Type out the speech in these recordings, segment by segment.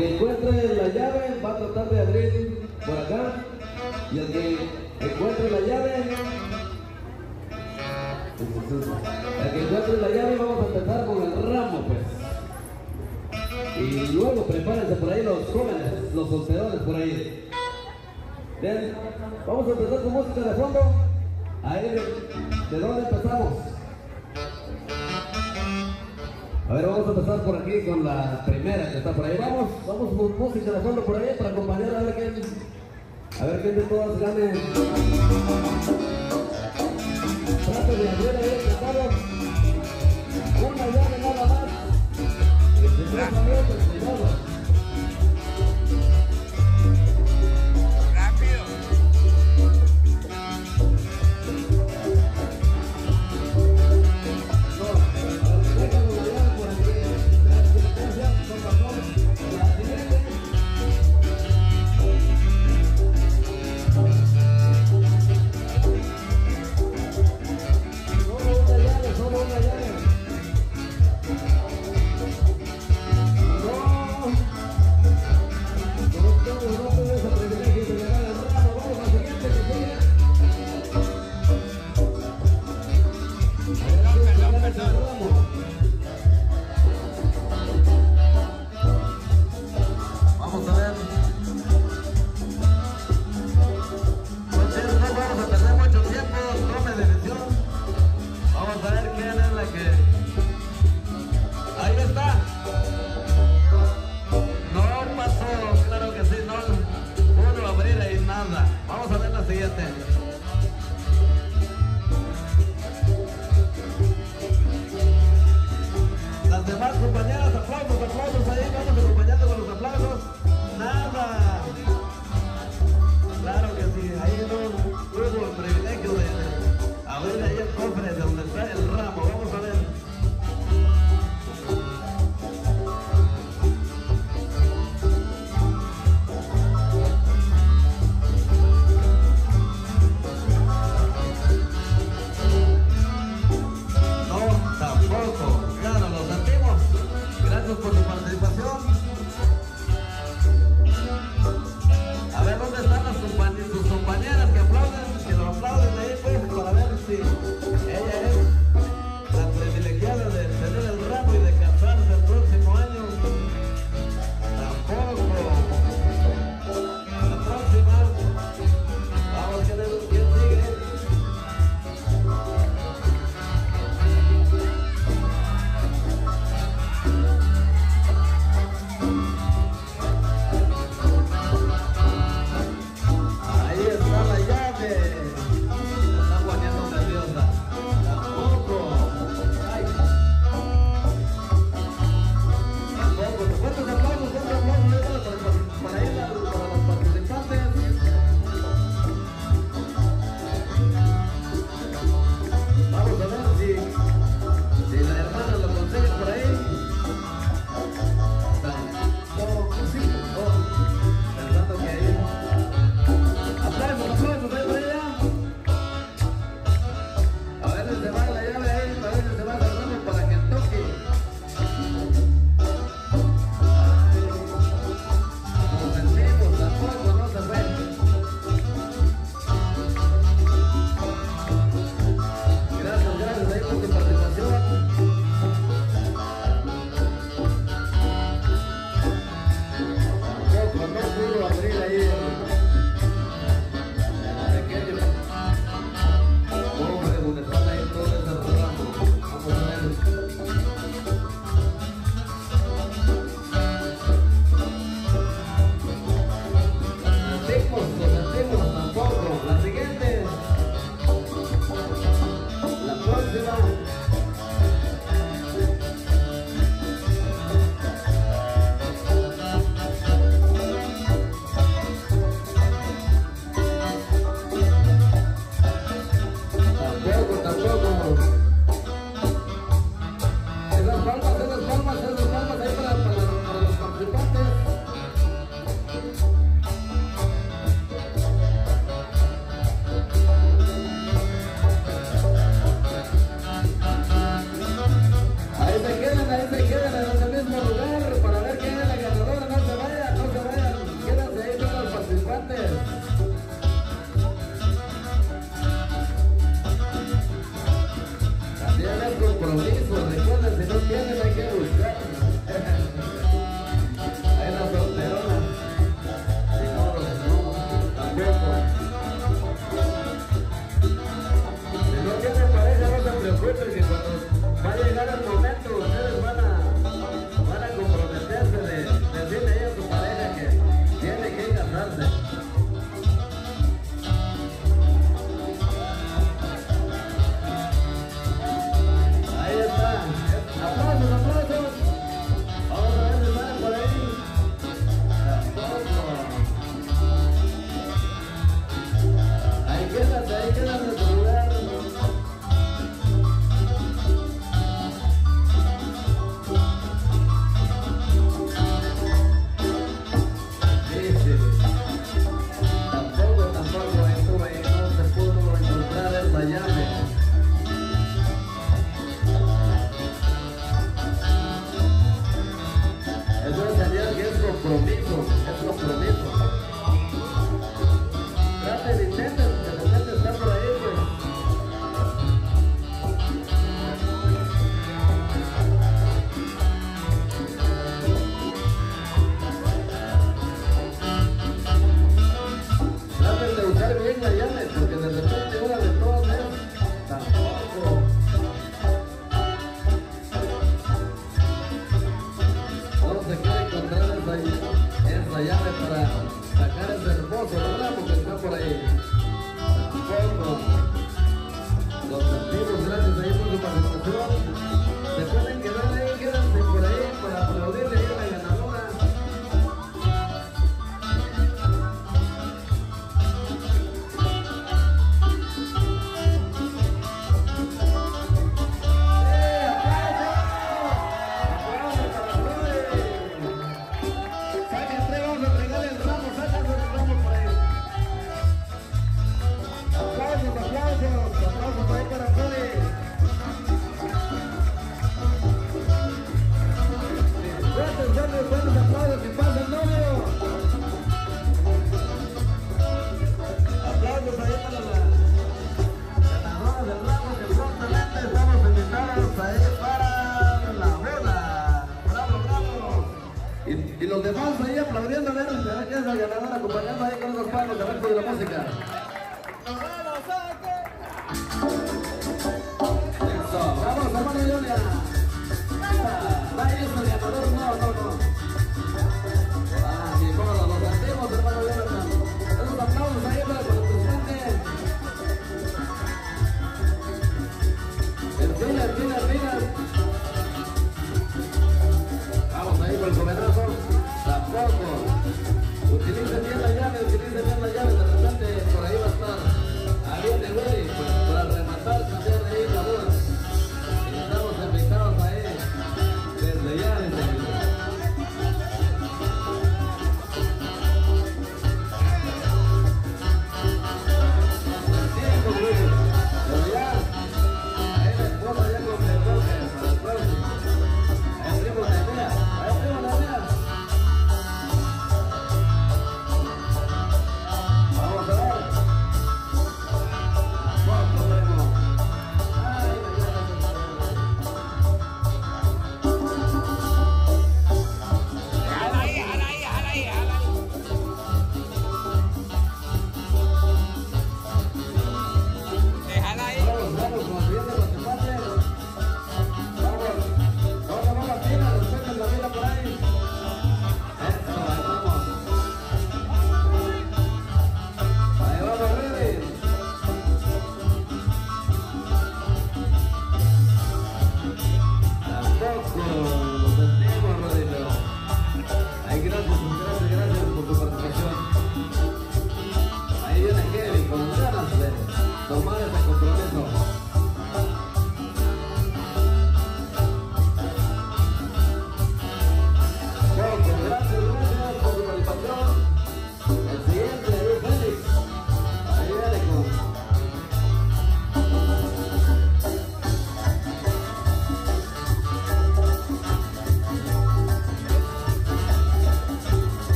que encuentre la llave va a tratar de abrir por acá. Y el que encuentre la llave, el que encuentre la llave vamos a empezar con el ramo pues. Y luego prepárense por ahí los jóvenes, los solterones por ahí. Bien, vamos a empezar con música de fondo. Ahí, ¿de dónde empezamos? A ver, vamos a empezar por aquí con la primera que está por ahí. Vamos, vamos con música de fondo por ahí para acompañar a ver quién, a ver quién de todas gane. Trate de abrir ahí el. Una llave nada más.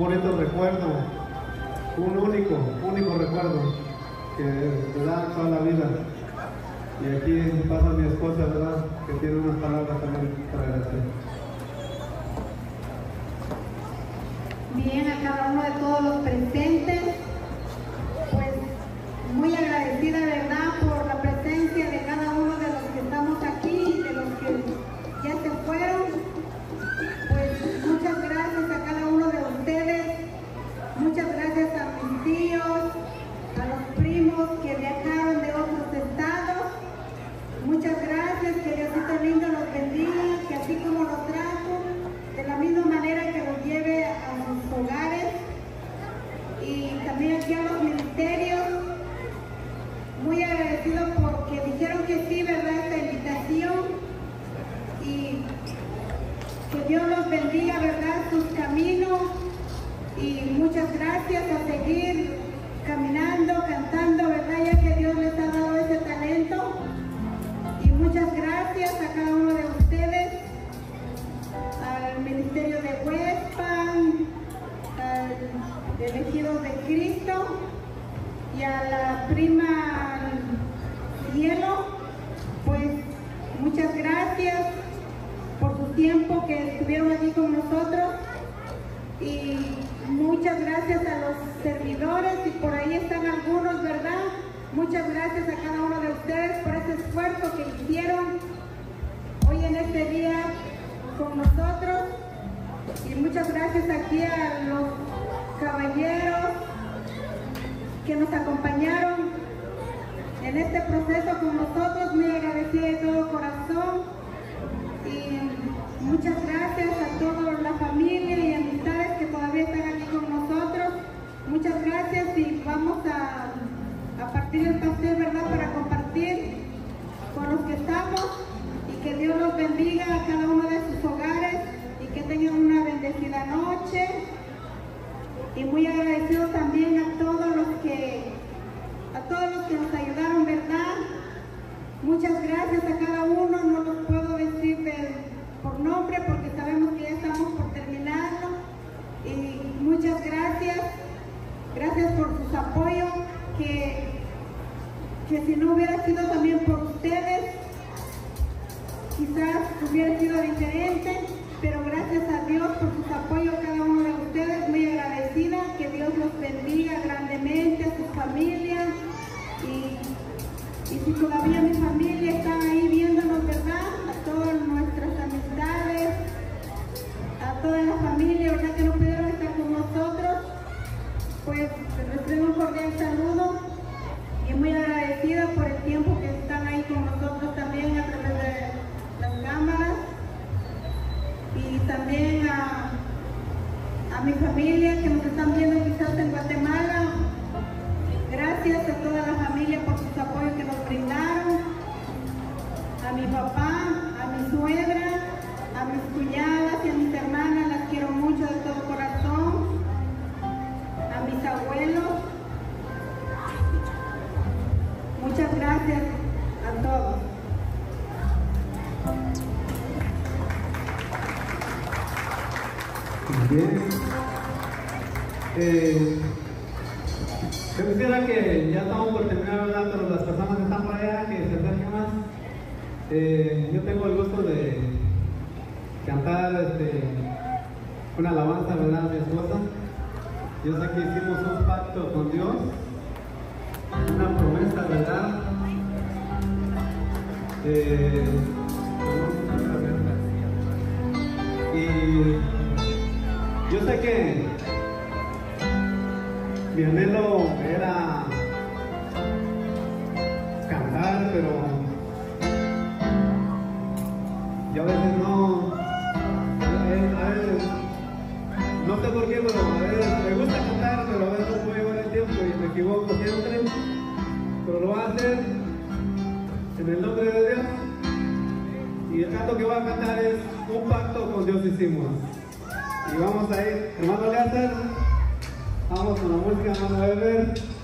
Bonito recuerdo, un único, único recuerdo que me da toda la vida. Y aquí pasa mi esposa, ¿verdad?, que tiene unas palabras también para agradecer. Bien, a cada uno de todos los presentes, muchas gracias por su tiempo que estuvieron aquí con nosotros y muchas gracias a los servidores y por ahí están algunos, ¿verdad? Muchas gracias a cada uno de ustedes por ese esfuerzo que hicieron hoy en este día con nosotros y muchas gracias aquí a los caballeros que nos acompañaron en este proceso con nosotros, muy agradecida de todo corazón y muchas gracias a toda la familia y amistades que todavía están aquí con nosotros. Muchas gracias y vamos a, a partir el pastel, ¿verdad? Para compartir con los que estamos y que Dios los bendiga a cada uno de sus hogares y que tengan una bendecida noche. Y muy agradecido también a todos los que a todos los que nos ayudaron, ¿verdad? Muchas gracias a cada uno, no los puedo decir de- por nombre porque sabemos que ya estamos por terminarlo. Y muchas gracias, gracias por sus apoyos, que, que si no hubiera sido también por ustedes, quizás hubiera sido diferente, pero gracias a Dios por sus apoyos cada uno de ustedes, muy agradecida, que Dios los bendiga grandemente a sus familias y, y si todavía mi familia está ahí viéndonos, ¿verdad? A todas nuestras amistades, a toda la familia, ¿verdad? Que no pudieron estar con nosotros, pues les un cordial saludo y muy agradecida por el tiempo que están ahí con nosotros también a través de las cámaras y también a, a mi familia que nos están viendo. Gracias a toda la familia por sus apoyos que nos brindaron. A mi papá, a mi suegra, a mis cuñadas y a mis hermanas, las quiero mucho de todo corazón. A mis abuelos. Muchas gracias a todos. Bien. Eh, yo quisiera que ya estamos por terminar, ¿verdad? Pero las personas que están por allá, que se acerquen más. Eh, yo tengo el gusto de cantar este, una alabanza, ¿verdad? A mi esposa. Yo sé que hicimos un pacto con Dios, una promesa, ¿verdad? Eh, y yo sé que anhelo era cantar, pero yo a veces no, a veces- no sé por qué, pero a veces me gusta cantar, pero a veces no puedo llevar el tiempo y me equivoco siempre, pero lo voy a hacer en el nombre de Dios. Y el canto que voy a cantar es un pacto con Dios hicimos. Y vamos a ir, hermano Leazar, vamos con la música, hermano Ever.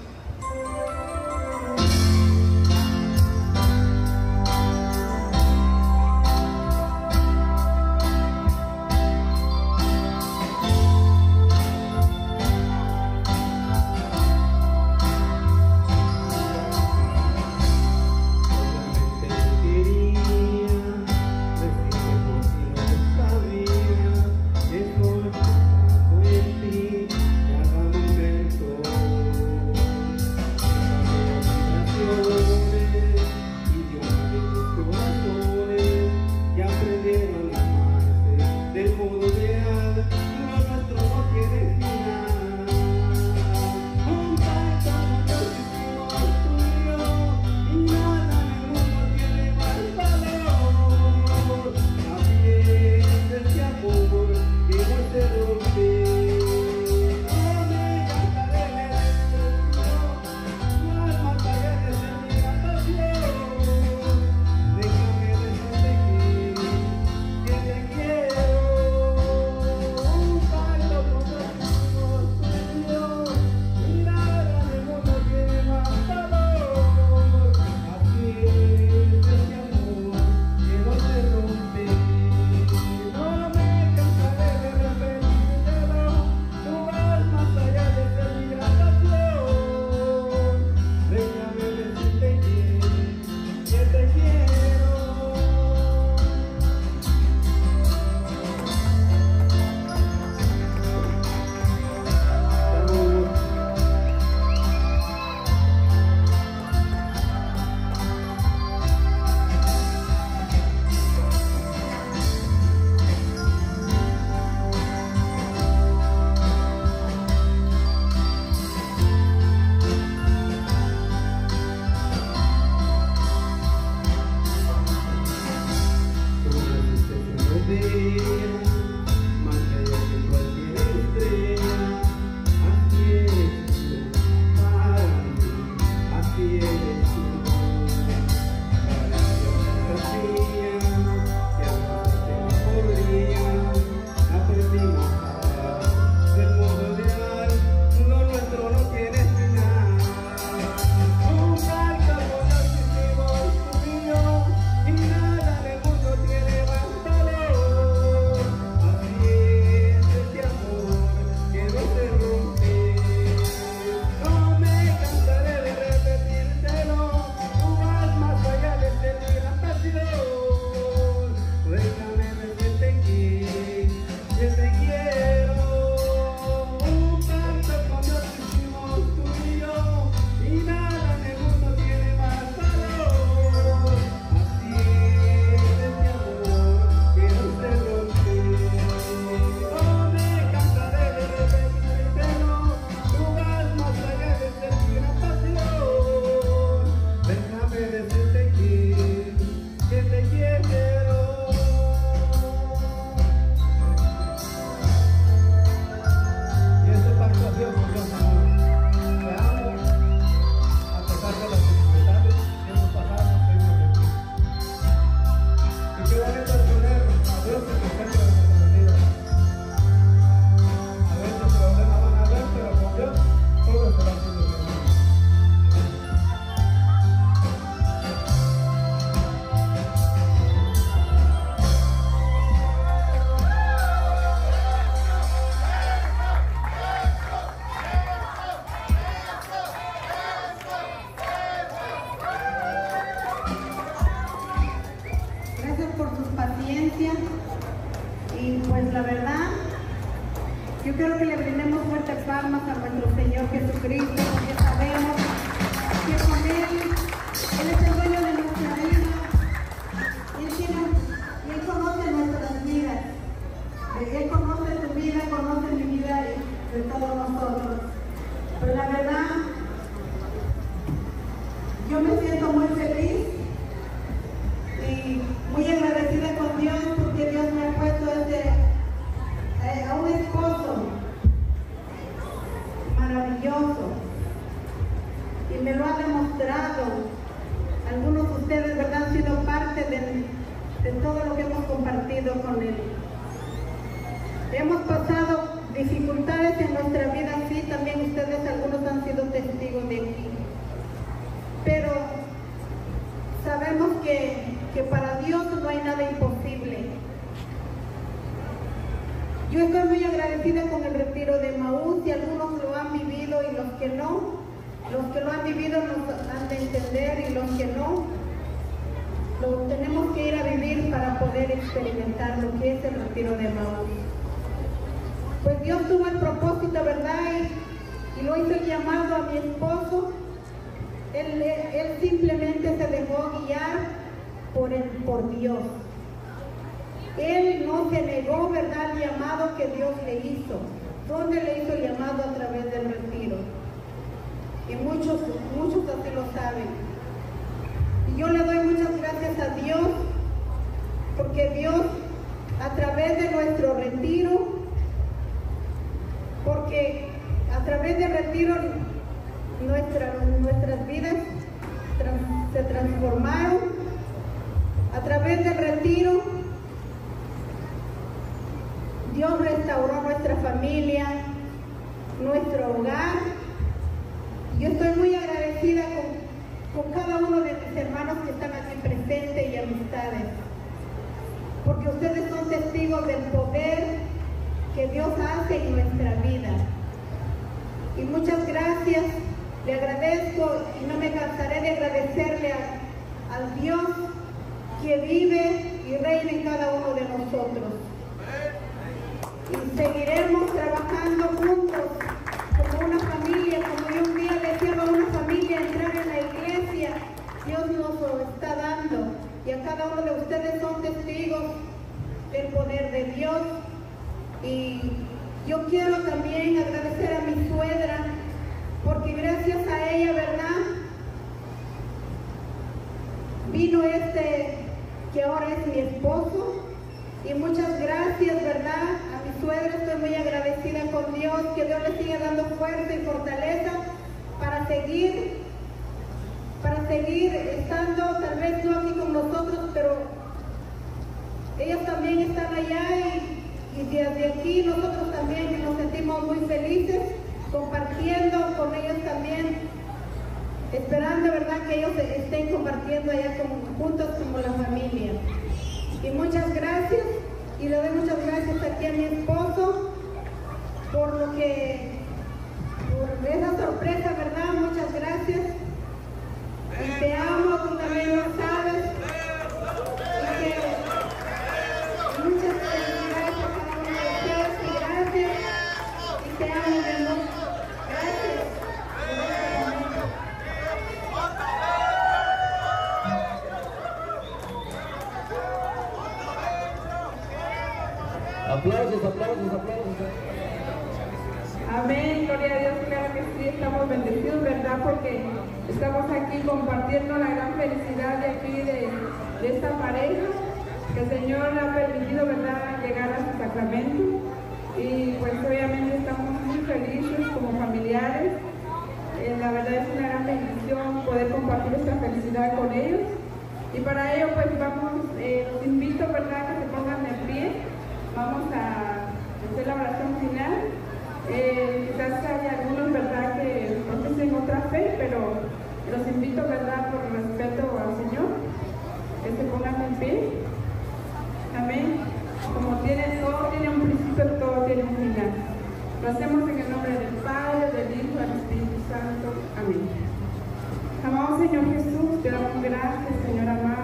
आखिरी experimentar lo que es el retiro de Maús. Pues Dios tuvo el propósito, ¿verdad? Y, y lo hizo el llamado a mi esposo. Él, él simplemente se dejó guiar por, el, por Dios. Él no se negó, ¿verdad?, al llamado que Dios le hizo. ¿Dónde le hizo el llamado a través del retiro? Y muchos, muchos así lo saben. Y yo le doy muchas gracias a Dios, porque Dios, a través de nuestro retiro, porque a través del retiro nuestra, nuestras vidas se transformaron, a través del retiro Dios restauró nuestra familia, nuestro hogar. Yo estoy muy agradecida con, con, cada uno de mis hermanos que están aquí presentes y amistades, porque ustedes son testigos del poder que Dios hace en nuestra vida. Y muchas gracias, le agradezco y no me cansaré de agradecerle al Dios que vive y reina en cada uno de nosotros. Y seguiremos trabajando juntos como una familia, como yo un día decía a una familia entrar en la iglesia, Dios nos lo está dando y a cada uno de ustedes son testigos del poder de Dios y yo quiero también agradecer a mi suegra porque gracias a ella, ¿verdad? Vino este que ahora es mi esposo y muchas gracias, ¿verdad? suegra, estoy muy agradecida con Dios, que Dios le siga dando fuerza y fortaleza para seguir, seguir estando tal vez no aquí con nosotros, pero ellos también están allá y, y desde aquí nosotros también nos sentimos muy felices compartiendo con ellos también, esperando verdad que ellos estén compartiendo allá juntos como la familia. Y muchas gracias y le doy muchas gracias aquí a mi esposo por lo que, por esa sorpresa, ¿verdad? Muchas gracias. Y te pues vamos, eh, los invito, ¿verdad?, que se pongan de pie. Vamos a hacer la oración final. Eh, quizás hay algunos, ¿verdad?, que profesen otra fe, pero los invito, ¿verdad?, por respeto al Señor, que se pongan en pie. Amén. Como tiene, todo tiene un principio, todo tiene un final. Lo hacemos en el nombre del Padre, del Hijo del Espíritu Santo. Amén. Amado Señor Jesús, te damos gracias, Señor amado,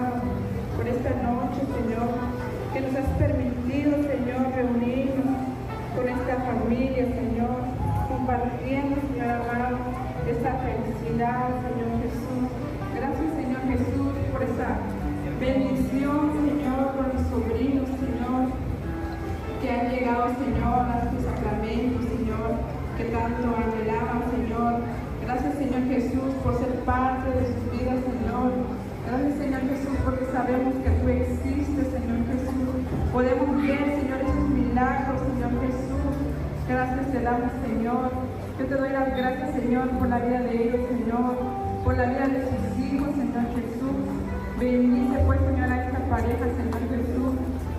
por esta noche, Señor, que nos has permitido, Señor, reunirnos con esta familia, Señor, compartiendo, Señor amado, esta felicidad, Señor Jesús. Gracias, Señor Jesús, por esa bendición, Señor, por mis sobrinos, Señor, que han llegado, Señor, a tus sacramentos, Señor, que tanto anhelaban, Señor. Gracias, Señor Jesús, por ser parte de sus vidas, Señor. Gracias, Señor Jesús, porque sabemos que tú existes, Señor Jesús. Podemos ver, Señor, esos milagros, Señor Jesús. Gracias te damos, Señor. Yo te doy las gracias, Señor, por la vida de ellos, Señor, por la vida de sus hijos, Señor Jesús. Bendice, pues, Señor, a esta pareja, Señor Jesús.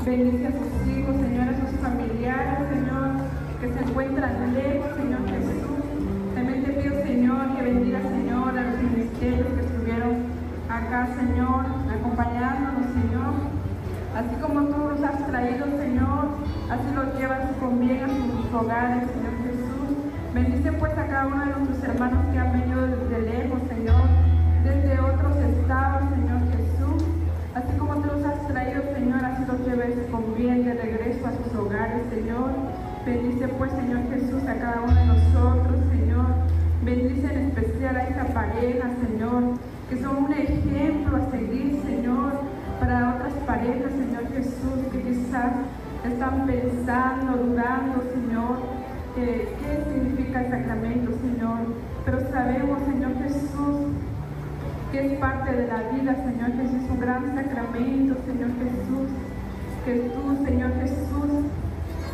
Bendice a sus hijos, Señor, a sus familiares, Señor, que se encuentran lejos, Señor Jesús. También te pido, Señor, que bendiga, Señor, a los ministerios que estuvieron acá, Señor, acompañando Así como tú los has traído, Señor, así los llevas con bien a sus hogares, Señor Jesús. Bendice pues a cada uno de nuestros hermanos que han venido desde lejos, Señor, desde otros estados, Señor Jesús. Así como tú los has traído, Señor, así los lleves con bien de regreso a sus hogares, Señor. Bendice pues, Señor Jesús, a cada uno de nosotros, Señor. Bendice en especial a esta pareja, Señor, que son un ejemplo a seguir, Señor para otras parejas, Señor Jesús, que quizás están pensando, dudando, Señor, qué significa el sacramento, Señor. Pero sabemos, Señor Jesús, que es parte de la vida, Señor Jesús, un gran sacramento, Señor Jesús, que tú, Señor Jesús,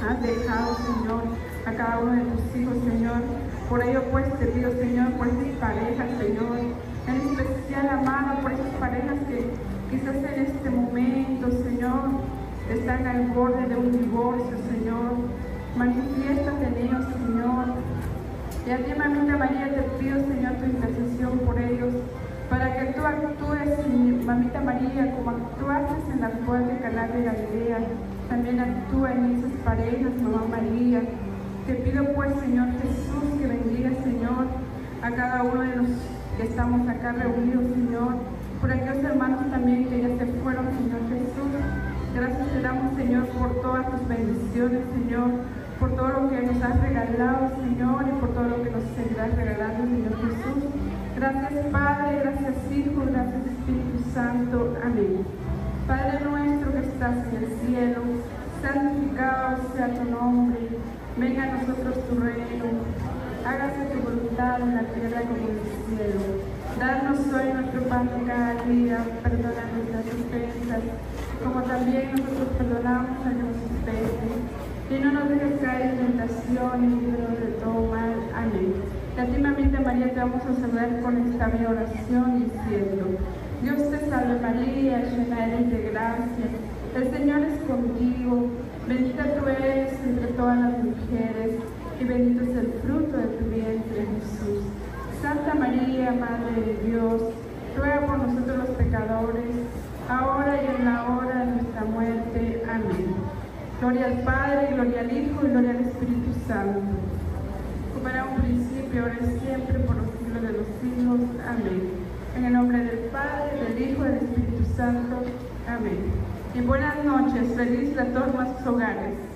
has dejado, Señor, a cada uno de tus hijos, Señor. Por ello, pues, te pido, Señor, por esas parejas, Señor, en especial, amado, por esas parejas que Quizás en este momento, Señor, están al borde de un divorcio, Señor. Manifiéstate en ellos, Señor. Y a ti, mamita María, te pido, Señor, tu intercesión por ellos, para que tú actúes, mamita María, como actuaste en la puerta de de Galilea. También actúa en esas parejas, mamá María. Te pido, pues, Señor Jesús, que bendiga, Señor, a cada uno de los que estamos acá reunidos, Señor por aquellos hermanos también que ya se fueron, Señor Jesús. Gracias te damos, Señor, por todas tus bendiciones, Señor, por todo lo que nos has regalado, Señor, y por todo lo que nos seguirás regalando, Señor Jesús. Gracias, Padre, gracias, Hijo, gracias, Espíritu Santo. Amén. Padre nuestro que estás en el cielo, santificado sea tu nombre. Venga a nosotros tu reino. Hágase tu voluntad en la tierra como en el cielo. Danos hoy nuestro pan de cada día, perdona nuestras ofensas, como también nosotros perdonamos a nuestros peces. Y no nos dejes caer en tentación y líbranos de todo mal. Amén. Y a ti, mamita María, te vamos a saludar con esta mi oración diciendo, Dios te salve María, llena eres de gracia, el Señor es contigo, bendita tú eres entre todas las mujeres, y bendito es el fruto de tu. Santa María, Madre de Dios, ruega por nosotros los pecadores, ahora y en la hora de nuestra muerte. Amén. Gloria al Padre, gloria al Hijo y gloria al Espíritu Santo. Como era un principio, ahora y siempre, por los siglos de los siglos. Amén. En el nombre del Padre, del Hijo y del Espíritu Santo. Amén. Y buenas noches, feliz retorno a sus hogares.